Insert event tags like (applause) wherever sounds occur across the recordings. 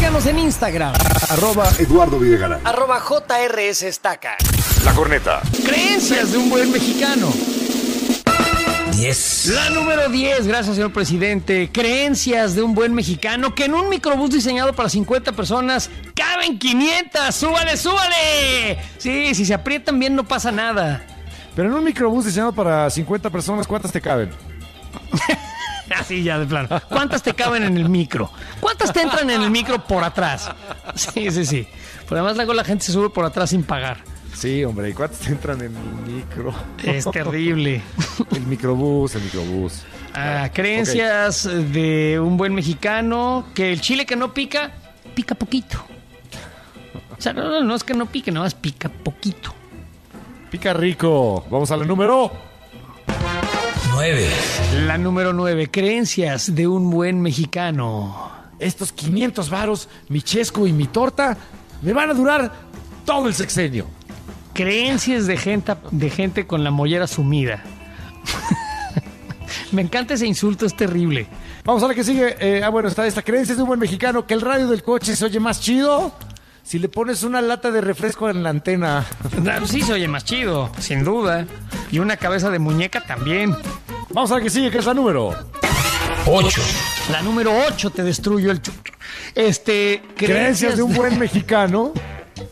Síganos en Instagram. Arroba Eduardo Videgaray. Arroba JRS Estaca. La corneta. Creencias de un buen mexicano. 10. La número 10, gracias señor presidente. Creencias de un buen mexicano que en un microbús diseñado para 50 personas caben 500. ¡Súbale, súbale! Sí, si se aprietan bien no pasa nada. Pero en un microbús diseñado para 50 personas, ¿cuántas te caben? (laughs) Así ya de plano. ¿Cuántas te caben en el micro? ¿Cuántas te entran en el micro por atrás? Sí, sí, sí. Pero además luego la gente se sube por atrás sin pagar. Sí, hombre, ¿y cuántas te entran en el micro? Es terrible. El microbús, el microbús. Ah, creencias de un buen mexicano que el chile que no pica, pica poquito. O sea, no, no, no es que no pique, nada más pica poquito. Pica rico. Vamos a la número. 9. La número 9, creencias de un buen mexicano. Estos 500 varos, mi chesco y mi torta, me van a durar todo el sexenio. Creencias de gente, de gente con la mollera sumida. (laughs) Me encanta ese insulto, es terrible. Vamos a la que sigue. Eh, ah, bueno, está esta creencia de un buen mexicano que el radio del coche se oye más chido si le pones una lata de refresco en la antena. (laughs) Ah, Sí se oye más chido, sin duda. Y una cabeza de muñeca también. Vamos a la que sigue, que es la número. 8. La número 8 te destruyó el... Este... Creencias de un buen (laughs) mexicano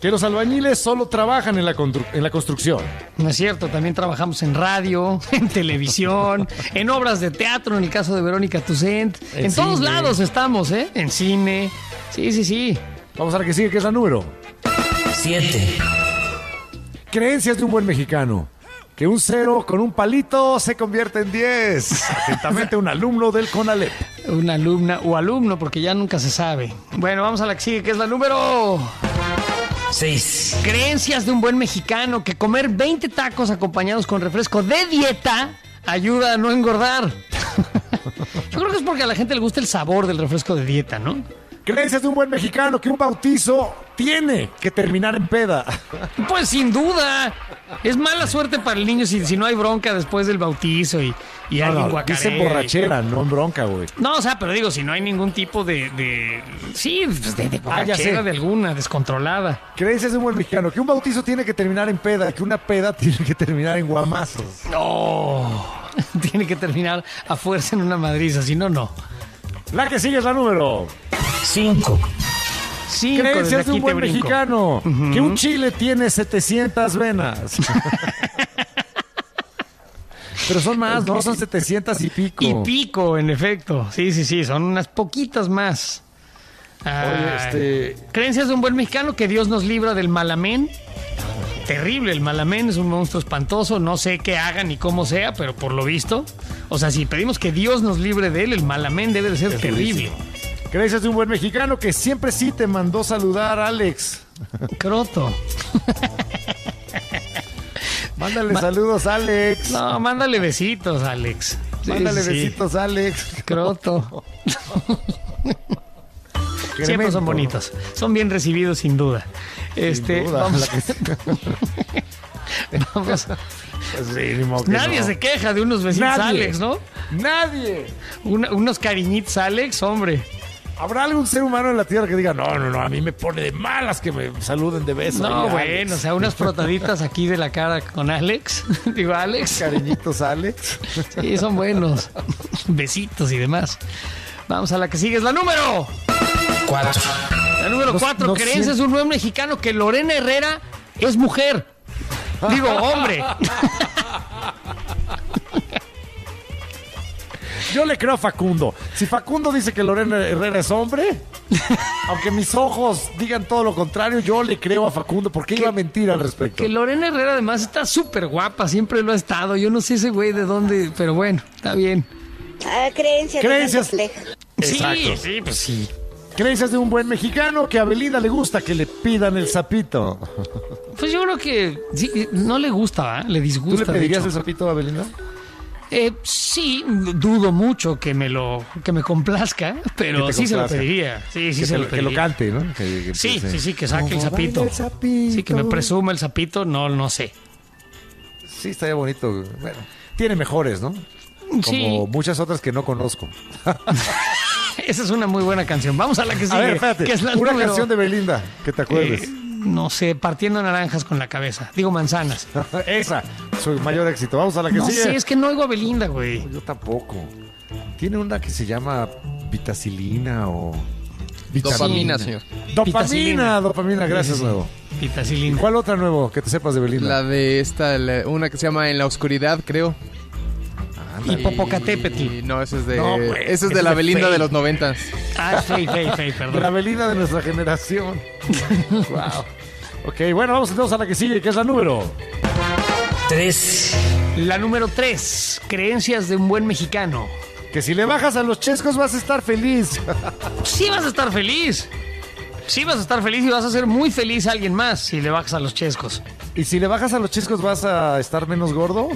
que los albañiles solo trabajan en la, constru- en la construcción. No es cierto, también trabajamos en radio, (laughs) en televisión, en obras de teatro, en el caso de Verónica Tucent. En, En todos lados estamos, ¿eh? En cine. Sí, sí, sí. Vamos a la que sigue, que es la número. 7. Creencias de un buen mexicano. Que un cero con un palito se convierte en 10. (laughs) Atentamente un alumno del CONALEP. Una alumna o alumno, porque ya nunca se sabe. Bueno, vamos a la que sigue, que es la número... 6. Creencias de un buen mexicano que comer 20 tacos acompañados con refresco de dieta ayuda a no engordar. (laughs) Yo creo que es porque a la gente le gusta el sabor del refresco de dieta, ¿no? Creencias de un buen mexicano que un bautizo tiene que terminar en peda. (laughs) Pues sin duda. Es mala suerte para el niño si, si no hay bronca después del bautizo y, y alguien No, no, guacarea. dice borrachera, no en bronca, güey. No, o sea, pero digo, si no hay ningún tipo de... de- sí, pues de, de Ah, borrachera de alguna, descontrolada. Creencias de un buen mexicano que un bautizo tiene que terminar en peda, que una peda tiene que terminar en guamazos. No. (laughs) Tiene que terminar a fuerza en una madriza, si no, no. La que sigue es la número. 5. Cinco, desde Creencias de un buen brinco. mexicano que un chile tiene 700 venas. (laughs) Pero son más, ¿no? Son 700 y pico. Y pico, en efecto. Sí, sí, sí, son unas poquitas más. Ah, Oye, este- Creencias de un buen mexicano que Dios nos libra del malamén. Terrible, el malamén es un monstruo espantoso. No sé qué haga ni cómo sea, pero por lo visto. O sea, si pedimos que Dios nos libre de él, el malamén debe de ser terrible. Creencias de un buen mexicano que siempre sí te mandó saludar, Alex. Croto. (laughs) Mándale saludos, Alex. No, mándale besitos, Alex. Sí, Mándale sí. besitos, Alex. Croto. (laughs) Siempre son bonitos. Son bien recibidos, sin duda. Este, duda, vamos, que- (laughs) vamos. Que Nadie no. se queja de unos besitos, Nadie. Alex, ¿no? Nadie. Una- unos cariñitos, Alex, hombre. ¿Habrá algún ser humano en la tierra que diga, no, no, no, a mí me pone de malas que me saluden de beso? No, bueno, Alex. o sea, unas frotaditas aquí de la cara con Alex. (laughs) Digo, Alex. Cariñitos, Alex. Sí, son buenos. Besitos y demás. Vamos a la que sigue, es la número. 4. La número No- cuatro, no creencias de un buen mexicano que Lorena Herrera es mujer. Digo, hombre. (laughs) Yo le creo a Facundo. Si Facundo dice que Lorena Herrera es hombre, aunque mis ojos digan todo lo contrario, yo le creo a Facundo porque iba a mentir al respecto. Que Lorena Herrera además está súper guapa, siempre lo ha estado. Yo no sé ese güey de dónde, pero bueno, está bien. Ah, creencias. Creencias. Sí, sí, pues sí. Creencias de un buen mexicano que a Belinda le gusta que le pidan el sapito. Pues yo creo que sí, no le gusta, ¿va? le ¿Tú disgusta. le de pedirías el sapito a Belinda? Eh, sí, dudo mucho que me lo que me complazca, pero sí se lo pediría. Sí, sí que, se te lo lo, que lo pediría. cante, ¿no? Que- que Sí, sí, sí, que saque el sapito. el sapito. Sí, que me presuma el sapito, no, no sé. Sí, estaría bonito. Bueno, tiene mejores, ¿no? Como Sí. muchas otras que no conozco. (laughs) (laughs) Esa es una muy buena canción. Vamos a la que sigue. A ver, espérate. que es la Una número- canción de Belinda, que te acuerdes. Eh, no sé, partiendo naranjas con la cabeza. Digo manzanas. (laughs) Esa, su mayor éxito. Vamos a la que No sigue. sé, es que no oigo a Belinda, güey. Yo tampoco. Tiene una que se llama vitacilina o... Dopamina, señor. Dopamina, dopamina, gracias Sí, sí, sí. nuevo. Vitacilina. ¿Cuál otra nuevo que te sepas de Belinda? La de esta, la- una que se llama En la oscuridad, creo. Y Popocatépetl. No, ese es de, No, güey, ese es de la Belinda de los noventas. Ah, es fey, fey, fey, La perdón. Belinda de nuestra generación. (laughs) wow. Ok, bueno, vamos entonces a la que sigue, que es la número. 3, La número 3. Creencias de un buen mexicano. Que si le bajas a los chescos vas a estar feliz. (laughs) Sí vas a estar feliz. Sí vas a estar feliz y vas a ser muy feliz a alguien más si le bajas a los chescos. ¿Y si le bajas a los chescos vas a estar menos gordo?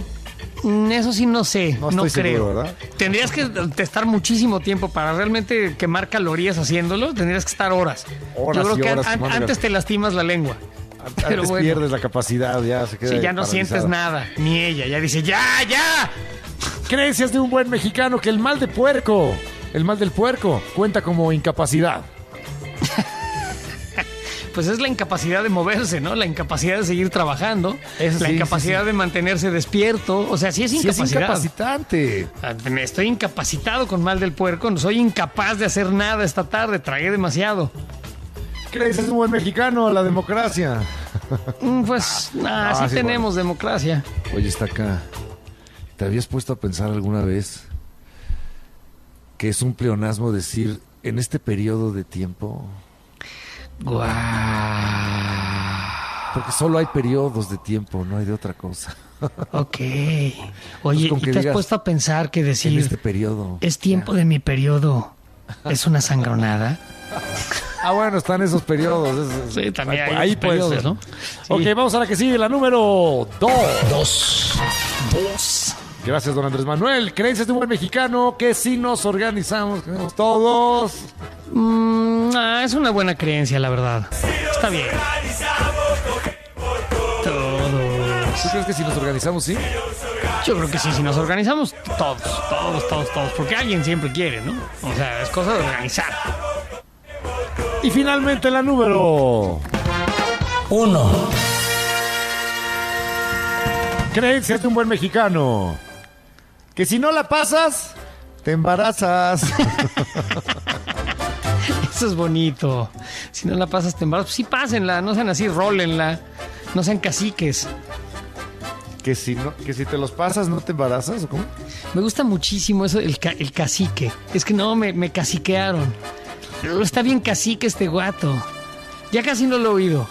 Mm, Eso sí no sé, No no, estoy creo. seguro, ¿verdad? Tendrías que estar muchísimo tiempo para realmente quemar calorías haciéndolo. Tendrías que estar horas. Horas Yo creo que horas an- antes te lastimas la lengua. (laughs) Pero Antes bueno. pierdes la capacidad, ya se queda Sí, ya no sientes nada, ni ella. Ya dice, ya, ya. Creencias de un buen mexicano que el mal de puerco, el mal del puerco, cuenta como incapacidad. Pues es la incapacidad de moverse, ¿no? La incapacidad de seguir trabajando. Eso la sí, incapacidad sí, sí. de mantenerse despierto. O sea, sí es Sí, es incapacidad. incapacitante. Ah, Me estoy incapacitado con mal del puerco. No soy incapaz de hacer nada esta tarde. Tragué demasiado. Creencias de un buen mexicano, la democracia. (laughs) Mm, Pues, ah, sí, sí, tenemos democracia. Oye, está acá. ¿Te habías puesto a pensar alguna vez que es un pleonasmo decir en este periodo de tiempo? Guau. Porque solo hay periodos de tiempo, no hay de otra cosa. Ok. Oye, con ¿y te has puesto a pensar que En decir este periodo. es tiempo de mi periodo? ¿Es una sangronada? Ah, bueno, están esos periodos. esos- Sí, también hay ahí puede periodos, ser. ¿no? Sí. Ok, vamos a la que sigue, la número 2. 2, Dos. Gracias, don Andrés Manuel. Creencias de un buen mexicano que si nos organizamos queremos todos. Mm, ah, es una buena creencia, la verdad. Está bien. Todos. ¿Tú crees que si nos organizamos, sí? Yo creo que sí, si nos organizamos, todos, todos, todos, todos. Porque alguien siempre quiere, ¿no? O sea, es cosa de organizar. Y finalmente la número. 1, Creencias de un buen mexicano. Que si no la pasas, te embarazas. (laughs) Eso es bonito. Si no la pasas, te embarazas. Pues sí, pásenla, no sean así, rólenla. No sean caciques. que, si no, que si te los pasas, ¿no te embarazas? ¿o cómo? Me gusta muchísimo eso, el, ca- el cacique. Es que no, me, me caciquearon. Pero Está bien cacique este guato. Ya casi no lo he oído.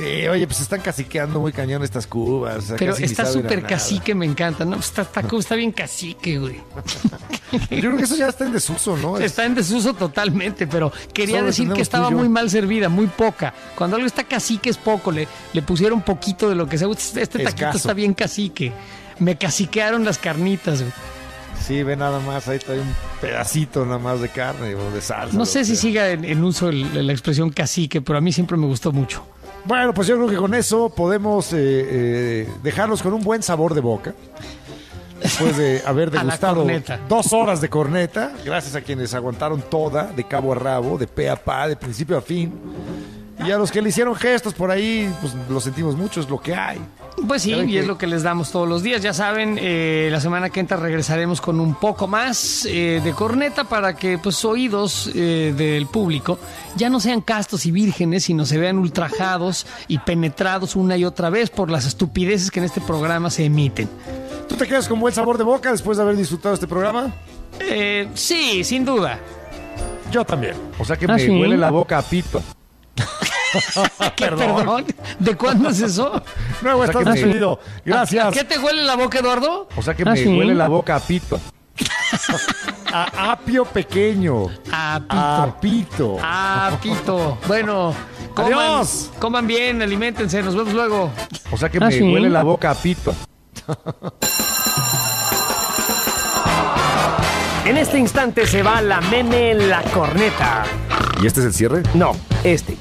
Sí, oye, pues están caciqueando muy cañón estas cubas. o sea, Pero está súper cacique, me encanta. No, está, está, está bien cacique, güey. (laughs) Yo creo que eso ya está en desuso, ¿no? Es- Está en desuso totalmente, pero quería Solo decir que estaba muy mal servida, muy poca. Cuando algo está cacique es poco, le, le pusieron poquito de lo que sea. Este taquito Escaso. está bien cacique. Me caciquearon las carnitas, güey. Sí, ve nada más, ahí trae un pedacito nada más de carne o de salsa. No sé si sea. siga en, en uso el- la expresión cacique, pero a mí siempre me gustó mucho. Bueno, pues yo creo que con eso podemos eh, eh, dejarlos con un buen sabor de boca. Después de (laughs) haber degustado dos horas de corneta, gracias a quienes aguantaron toda, de cabo a rabo, de pe a pa, de principio a fin. Y a los que le hicieron gestos por ahí, pues lo sentimos mucho, es lo que hay. Pues sí, ¿Saben y es lo que les damos todos los días. Ya saben, eh, la semana que entra regresaremos con un poco más eh, de corneta para que pues oídos eh, del público ya no sean castos y vírgenes, sino se vean ultrajados y penetrados una y otra vez por las estupideces que en este programa se emiten. ¿Tú te quedas con buen sabor de boca después de haber disfrutado este programa? Eh, sí, sin duda. Yo también. O sea que ¿Ah, me sí? huele la boca a pito. (laughs) ¿Qué, perdón. ¿De cuándo es eso? (laughs) Nuevo, estás ¿A- despedido. Gracias. ¿A qué te huele la boca, Eduardo? O sea que ¿Ah, me sí? huele la boca a pito. (laughs) a apio pequeño. A pito. A pito. Ah, pito. Bueno, coman, Adiós. coman bien, aliméntense, nos vemos luego. O sea que ¿Ah, me sí? huele la boca a pito. En este instante se va la meme en la corneta. ¿Y este es el cierre? No, este.